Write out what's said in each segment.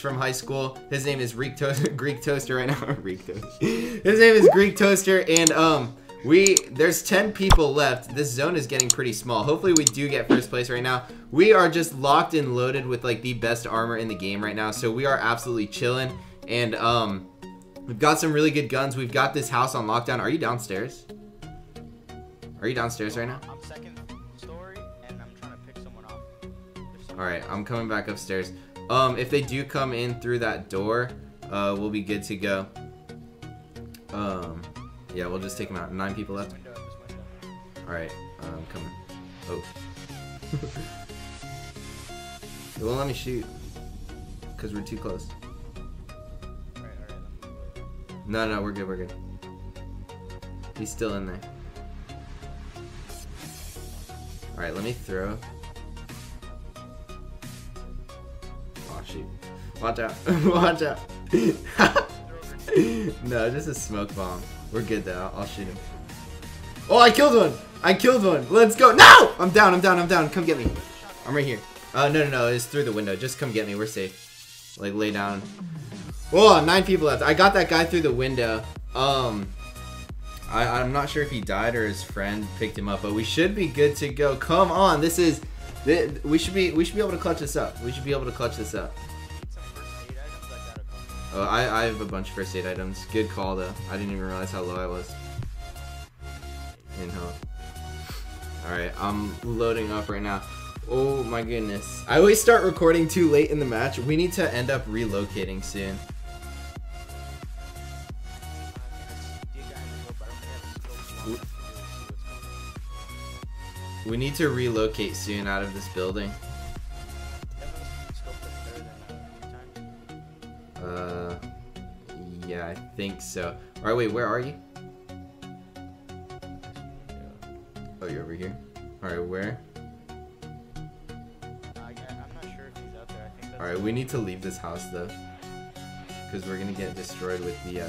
from high school. His name is Greek, to- Greek Toaster right now. Greek Toaster. His name is Greek Toaster, and um, we there's 10 people left. This zone is getting pretty small. Hopefully, we do get first place right now. We are just locked and loaded with like the best armor in the game right now, so we are absolutely chilling. And um, we've got some really good guns. We've got this house on lockdown. Are you downstairs? Are you downstairs right now? I'm second story, and I'm trying to pick someone off. All right, I'm coming back upstairs. Um, if they do come in through that door, uh, we'll be good to go. Um, yeah, we'll just take them out. Nine people left. window, this window. All right, um, coming. Oh. it won't let me shoot because we're too close. Alright, alright. No, no, we're good. We're good. He's still in there. All right, let me throw. Watch out! Watch out! no, just a smoke bomb. We're good though. I'll, shoot him. Oh, I killed one! I killed one! Let's go! No! I'm down. I'm down. I'm down. Come get me. I'm right here. Uh, no, no, no. It's through the window. Just come get me. We're safe. Like lay down. Whoa, nine people left. I got that guy through the window. Um, I, I'm not sure if he died or his friend picked him up, but we should be good to go. Come on, this is, we should be, we should be able to clutch this up. We should be able to clutch this up. Oh, I, I have a bunch of first aid items. Good call though. I didn't even realize how low I was in health. All right, I'm loading up right now. Oh my goodness. I always start recording too late in the match. We need to end up relocating soon. We need to relocate soon out of this building. Yeah, I think so. All right, wait, where are you? Oh, you're over here. All right, where? All right, we need to leave this house though, because we're gonna get destroyed with the, uh,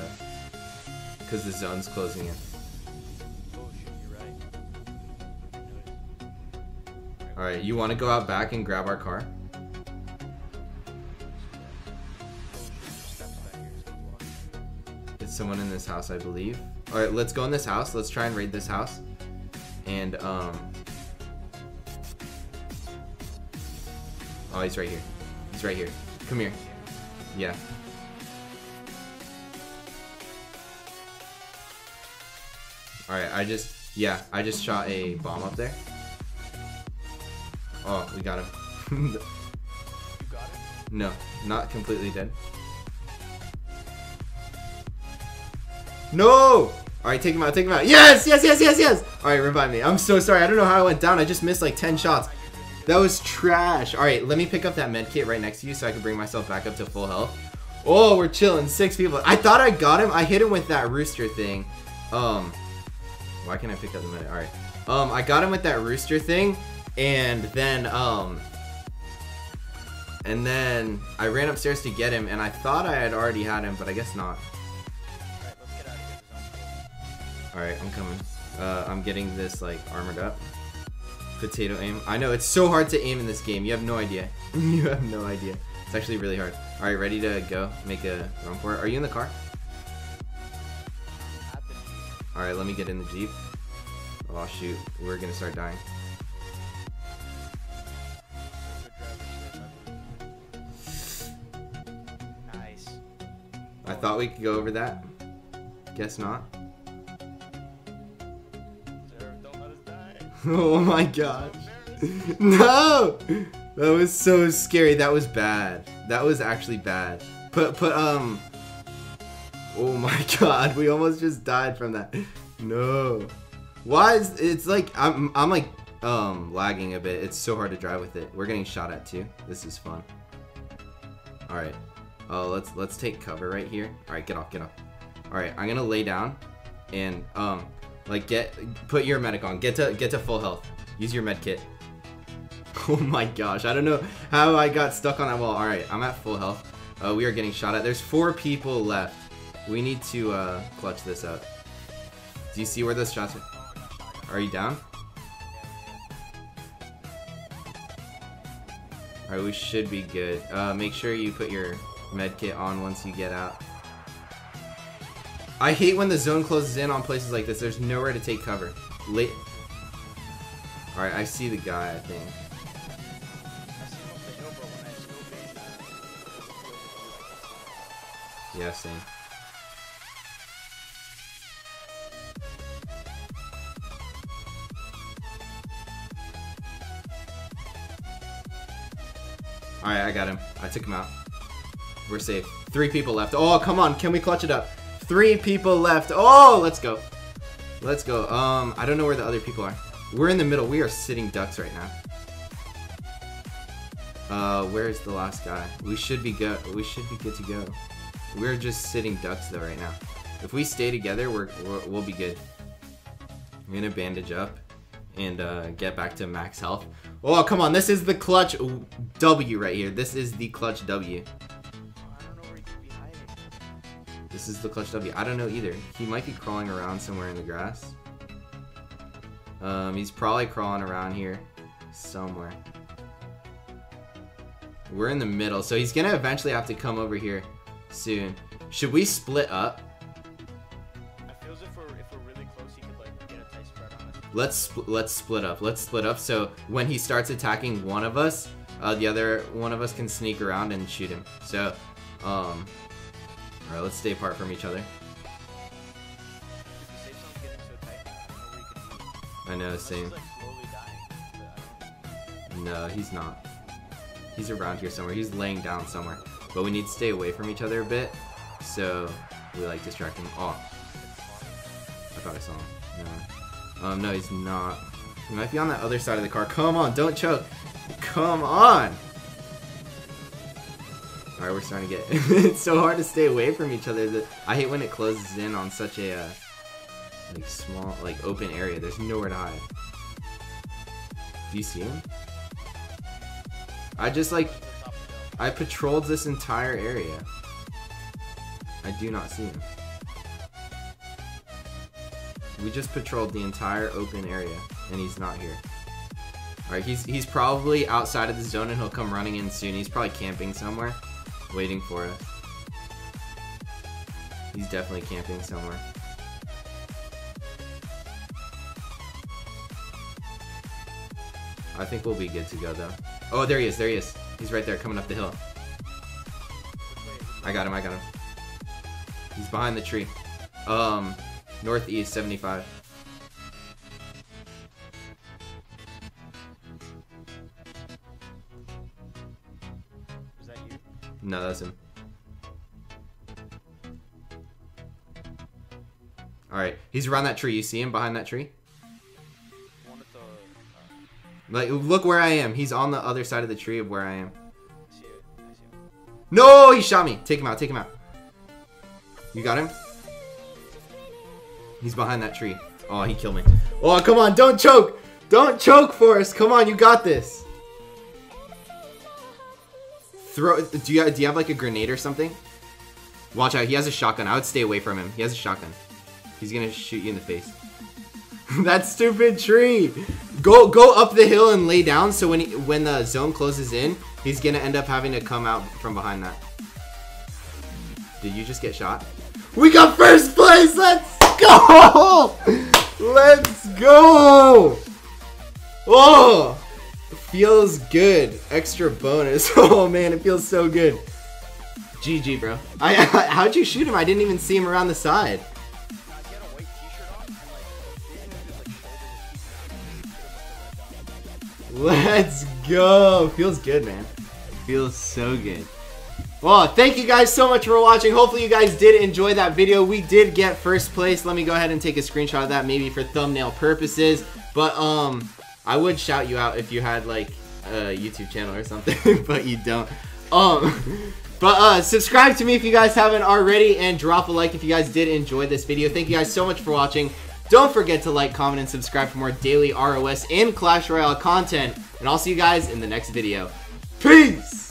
because the zone's closing in. All right, you want to go out back and grab our car? Someone in this house, I believe. All right, let's go in this house. Let's try and raid this house. And um. Oh, he's right here. He's right here. Come here. Yeah. All right, I just yeah, I just shot a bomb up there. Oh, we got him. no, not completely dead. No! Alright, take him out, take him out. Yes, yes, yes, yes, yes! Alright, revive me. I'm so sorry. I don't know how I went down. I just missed like 10 shots. That was trash. Alright, let me pick up that med kit right next to you so I can bring myself back up to full health. Oh, we're chilling. Six people. I thought I got him. I hit him with that rooster thing. Um, why can't I pick up the med? Alright. Um, I got him with that rooster thing. And then, um, and then I ran upstairs to get him, and I thought I had already had him, but I guess not. Alright, I'm coming. Uh, I'm getting this, like, armored up. Potato aim. I know, it's so hard to aim in this game. You have no idea. you have no idea. It's actually really hard. Alright, ready to go? Make a run for it. Are you in the car? Alright, let me get in the Jeep. Oh, shoot. We're gonna start dying. Nice. I thought we could go over that. Guess not. oh my gosh. No! That was so scary. That was bad. That was actually bad. Put put um Oh my god, we almost just died from that. No. Why is it's like I'm I'm like um lagging a bit. It's so hard to drive with it. We're getting shot at too. This is fun. Alright. Oh, let's let's take cover right here. Alright, get off, get off. Alright, I'm gonna lay down and um like get put your medic on. Get to get to full health. Use your med kit. Oh my gosh, I don't know how I got stuck on that wall. Alright, I'm at full health. Uh, we are getting shot at. There's four people left. We need to uh, clutch this up. Do you see where those shots are? Are you down? Alright, we should be good. Uh, make sure you put your med kit on once you get out. I hate when the zone closes in on places like this. There's nowhere to take cover. Late. Alright, I see the guy, I think. Yeah, same. Alright, I got him. I took him out. We're safe. Three people left. Oh, come on. Can we clutch it up? Three people left. Oh, let's go. Let's go. Um, I don't know where the other people are. We're in the middle. We are sitting ducks right now. Uh, where's the last guy? We should be good. We should be good to go. We're just sitting ducks though right now. If we stay together, we're, we're we'll be good. I'm gonna bandage up and uh, get back to max health. Oh come on, this is the clutch W right here. This is the clutch W. This is the clutch W. I don't know either. He might be crawling around somewhere in the grass. Um, he's probably crawling around here somewhere. We're in the middle, so he's gonna eventually have to come over here soon. Should we split up? I feel as if we're if we're really close, he could like get a tight spread on us. Let's spl- let's split up. Let's split up. So when he starts attacking one of us, uh, the other one of us can sneak around and shoot him. So, um, all right, let's stay apart from each other. The. I know same. No, he's not. He's around here somewhere. He's laying down somewhere. But we need to stay away from each other a bit. So we like distract him. Oh, I thought I saw him. No. Um, no, he's not. He might be on that other side of the car. Come on, don't choke. Come on. Alright, we're starting to get... it's so hard to stay away from each other. The- I hate when it closes in on such a, uh, like, small, like, open area. There's nowhere to hide. Do you see him? I just, like. I patrolled this entire area. I do not see him. We just patrolled the entire open area, and he's not here. Alright, he's he's probably outside of the zone and he'll come running in soon. He's probably camping somewhere, waiting for us. He's definitely camping somewhere. I think we'll be good to go though. Oh, there he is, there he is. He's right there coming up the hill. I got him, I got him. He's behind the tree. Um, northeast 75. No, that's him. Alright, he's around that tree. You see him behind that tree? Like, look where I am. He's on the other side of the tree of where I am. No, he shot me. Take him out, take him out. You got him? He's behind that tree. Oh, he killed me. Oh, come on, don't choke. Don't choke, Forrest. Come on, you got this. Throw. Do you do you have like a grenade or something? Watch out. He has a shotgun. I would stay away from him. He has a shotgun. He's gonna shoot you in the face. that stupid tree. Go go up the hill and lay down. So when he, when the zone closes in, he's gonna end up having to come out from behind that. Did you just get shot? We got first place. Let's go. Let's go. Oh, feels good. Extra bonus. Oh man, it feels so good. GG, bro. I, how'd you shoot him? I didn't even see him around the side. Now, he had a white t-shirt on, and like, didn't his like shoulder was Let's go. Feels good, man. Feels so good. Well, thank you guys so much for watching. Hopefully you guys did enjoy that video. We did get first place. Let me go ahead and take a screenshot of that maybe for thumbnail purposes. But um I would shout you out if you had like a YouTube channel or something, but you don't. Um but uh subscribe to me if you guys haven't already and drop a like if you guys did enjoy this video. Thank you guys so much for watching. Don't forget to like, comment, and subscribe for more daily ROS and Clash Royale content. And I'll see you guys in the next video. Peace!